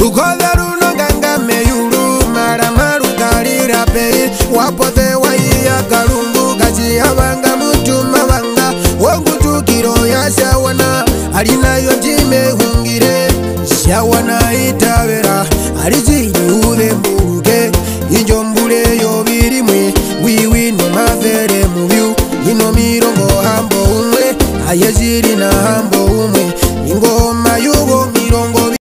rugove runoganga meyulu marama rugalirapei wapove waiyaga lumbukaciyavanga mutuma vanga wongutukiro yasyawana ali nayo ndimehungile syawana itavera ali zili uve mbuluke injo mbule yovilimwe wiwi ni mavere muvyu ino milongo hambo umwe aye zili na hambo umwe